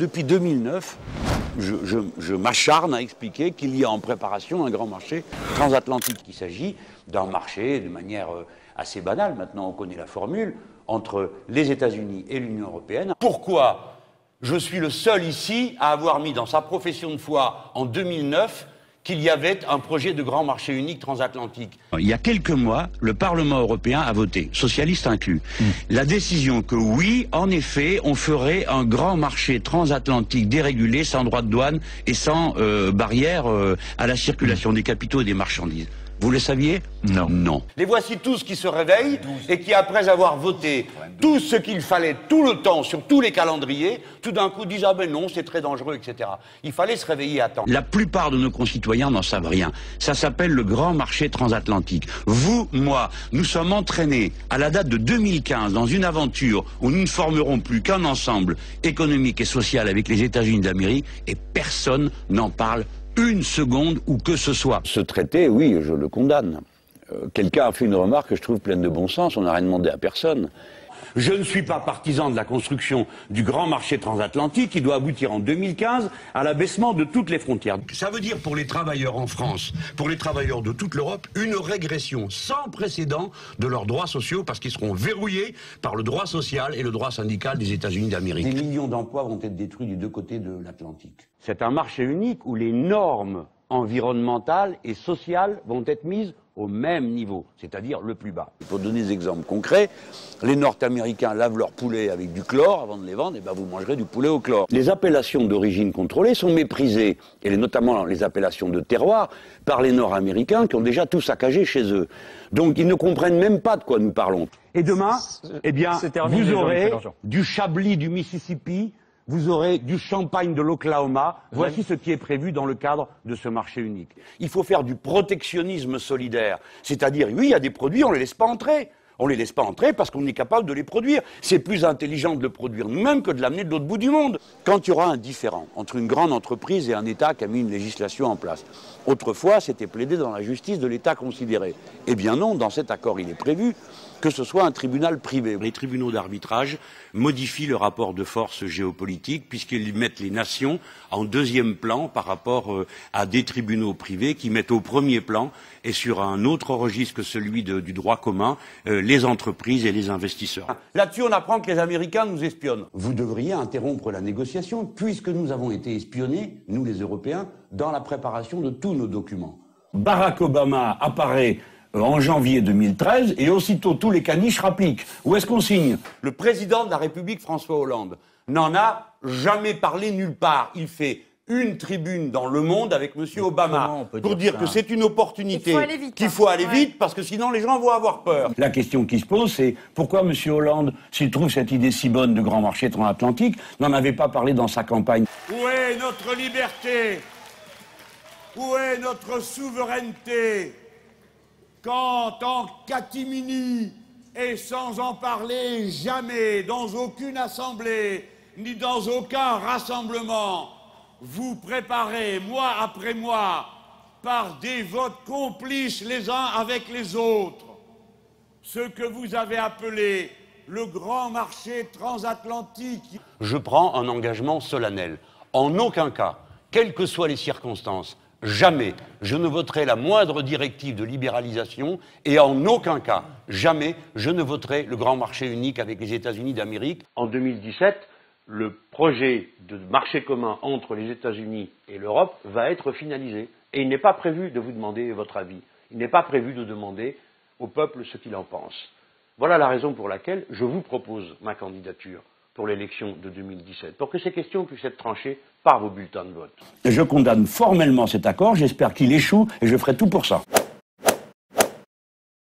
Depuis 2009, je, je- je m'acharne à expliquer qu'il y a en préparation un grand marché transatlantique. Il s'agit d'un marché de manière euh, assez banale, maintenant on connaît la formule, entre les États-Unis et l'Union européenne. Pourquoi je suis le seul ici à avoir mis dans sa profession de foi en 2009 qu'il y avait un projet de grand marché unique transatlantique. Il y a quelques mois, le Parlement européen a voté, socialistes inclus, la décision que oui, en effet, on ferait un grand marché transatlantique dérégulé, sans droit de douane et sans euh, barrière euh, à la circulation des capitaux et des marchandises. Vous le saviez? Non. Non. Les voici tous qui se réveillent et qui, après avoir voté tout ce qu'il fallait tout le temps sur tous les calendriers, tout d'un coup disent Ah ben non, c'est très dangereux, etc. Il fallait se réveiller à temps. La plupart de nos concitoyens n'en savent rien. Ça s'appelle le grand marché transatlantique. Vous, moi, nous sommes entraînés à la date de 2015 dans une aventure où nous ne formerons plus qu'un ensemble économique et social avec les États-Unis d'Amérique et personne n'en parle une seconde ou que ce soit. Ce traité, oui, je le condamne. Euh, Quelqu'un a fait une remarque que je trouve pleine de bon sens, on n'a rien demandé à personne. Je ne suis pas partisan de la construction du grand marché transatlantique qui doit aboutir en 2015 à l'abaissement de toutes les frontières. Ça veut dire pour les travailleurs en France, pour les travailleurs de toute l'Europe, une régression sans précédent de leurs droits sociaux parce qu'ils seront verrouillés par le droit social et le droit syndical des États-Unis d'Amérique. Des millions d'emplois vont être détruits des deux côtés de l'Atlantique. C'est un marché unique où les normes environnementales et sociales vont être mises au même niveau, c'est-à-dire le plus bas. Pour donner des exemples concrets, les Nord-Américains lavent leurs poulets avec du chlore avant de les vendre, et ben vous mangerez du poulet au chlore. Les appellations d'origine contrôlée sont méprisées, et les- notamment les appellations de terroir, par les Nord-Américains qui ont déjà tout saccagé chez eux. Donc ils ne comprennent même pas de quoi nous parlons. Et demain, eh bien, vous aurez du Chablis du Mississippi, vous aurez du champagne de l'Oklahoma. Voici ce qui est prévu dans le cadre de ce marché unique. Il faut faire du protectionnisme solidaire. C'est-à-dire, oui, il y a des produits, on ne les laisse pas entrer. On ne les laisse pas entrer parce qu'on est capable de les produire. C'est plus intelligent de le produire nous-mêmes que de l'amener de l'autre bout du monde. Quand il y aura un différent entre une grande entreprise et un État qui a mis une législation en place, autrefois, c'était plaidé dans la justice de l'État considéré. Eh bien non, dans cet accord, il est prévu que ce soit un tribunal privé. Les tribunaux d'arbitrage modifient le rapport de force géopolitique puisqu'ils mettent les nations en deuxième plan par rapport euh, à des tribunaux privés qui mettent au premier plan et sur un autre registre que celui du droit commun euh, les entreprises et les investisseurs. Là-dessus, on apprend que les Américains nous espionnent. Vous devriez interrompre la négociation puisque nous avons été espionnés, nous les Européens, dans la préparation de tous nos documents. Barack Obama apparaît euh, en janvier 2013 et aussitôt tous les caniches rappliquent. Où est-ce qu'on signe? Le président de la République, François Hollande, n'en a jamais parlé nulle part. Il fait une tribune dans Le Monde avec M. Obama pour dire que c'est une opportunité Il faut aller vite, qu'il hein. faut aller Ouais. vite parce que sinon les gens vont avoir peur. La question qui se pose, c'est pourquoi M. Hollande, s'il trouve cette idée si bonne de grand marché transatlantique, n'en avait pas parlé dans sa campagne Où est notre liberté? Où est notre souveraineté? Quand en catimini, et sans en parler jamais, dans aucune assemblée, ni dans aucun rassemblement, vous préparez, mois après mois, par des votes complices les uns avec les autres, ce que vous avez appelé le grand marché transatlantique. je prends un engagement solennel. En aucun cas, quelles que soient les circonstances, jamais je ne voterai la moindre directive de libéralisation et en aucun cas, jamais je ne voterai le grand marché unique avec les États-Unis d'Amérique. En 2017, le projet de marché commun entre les États-Unis et l'Europe va être finalisé. Et il n'est pas prévu de vous demander votre avis. Il n'est pas prévu de demander au peuple ce qu'il en pense. Voilà la raison pour laquelle je vous propose ma candidature pour l'élection de 2017, pour que ces questions puissent être tranchées par vos bulletins de vote. Je condamne formellement cet accord, j'espère qu'il échoue et je ferai tout pour ça.